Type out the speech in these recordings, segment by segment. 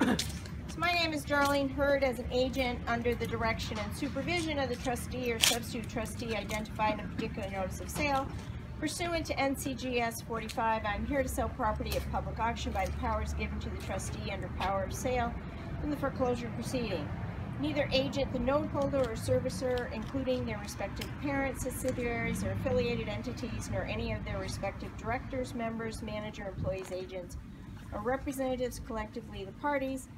So my name is Darlene Hurd as an agent under the direction and supervision of the trustee or substitute trustee identified in a particular notice of sale. Pursuant to NCGS 45, I'm here to sell property at public auction by the powers given to the trustee under power of sale in the foreclosure proceeding. Neither agent, the note holder, or servicer, including their respective parents, subsidiaries, or affiliated entities, nor any of their respective directors, members, manager, employees, agents, or representatives, collectively the parties,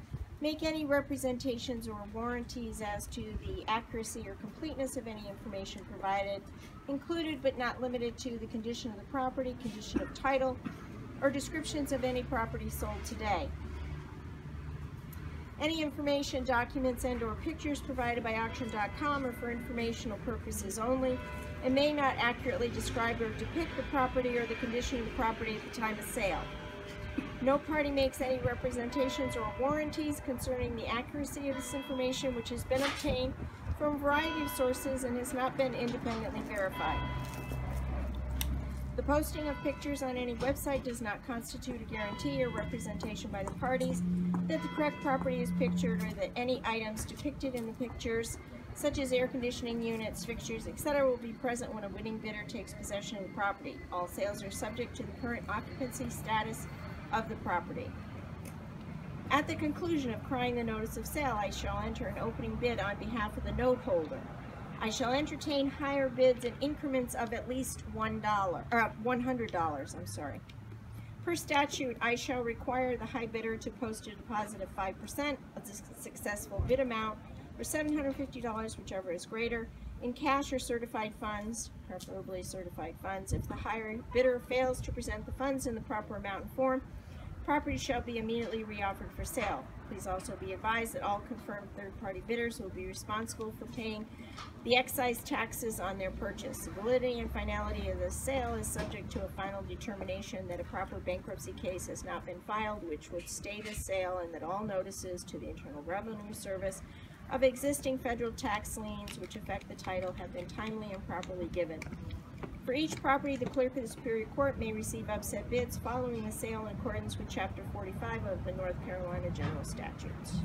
make any representations or warranties as to the accuracy or completeness of any information provided, included but not limited to the condition of the property, condition of title, or descriptions of any property sold today. Any information, documents, and/or pictures provided by auction.com are for informational purposes only and may not accurately describe or depict the property or the condition of the property at the time of sale. No party makes any representations or warranties concerning the accuracy of this information which has been obtained from a variety of sources and has not been independently verified. The posting of pictures on any website does not constitute a guarantee or representation by the parties that the correct property is pictured or that any items depicted in the pictures, such as air conditioning units, fixtures, etc., will be present when a winning bidder takes possession of the property. All sales are subject to the current occupancy status of the property. At the conclusion of crying the notice of sale, I shall enter an opening bid on behalf of the note holder. I shall entertain higher bids in increments of at least one dollar, or uh, one hundred dollars, I'm sorry. Per statute, I shall require the high bidder to post a deposit of five percent of the successful bid amount, or seven hundred fifty dollars, whichever is greater, in cash or certified funds, preferably certified funds. If the higher bidder fails to present the funds in the proper amount and form, property shall be immediately reoffered for sale. Please also be advised that all confirmed third-party bidders will be responsible for paying the excise taxes on their purchase. The validity and finality of the sale is subject to a final determination that a proper bankruptcy case has not been filed, which would stay the sale, and that all notices to the Internal Revenue Service of existing federal tax liens which affect the title have been timely and properly given. For each property, the clerk of the Superior Court may receive upset bids following the sale in accordance with Chapter 45 of the North Carolina General Statutes.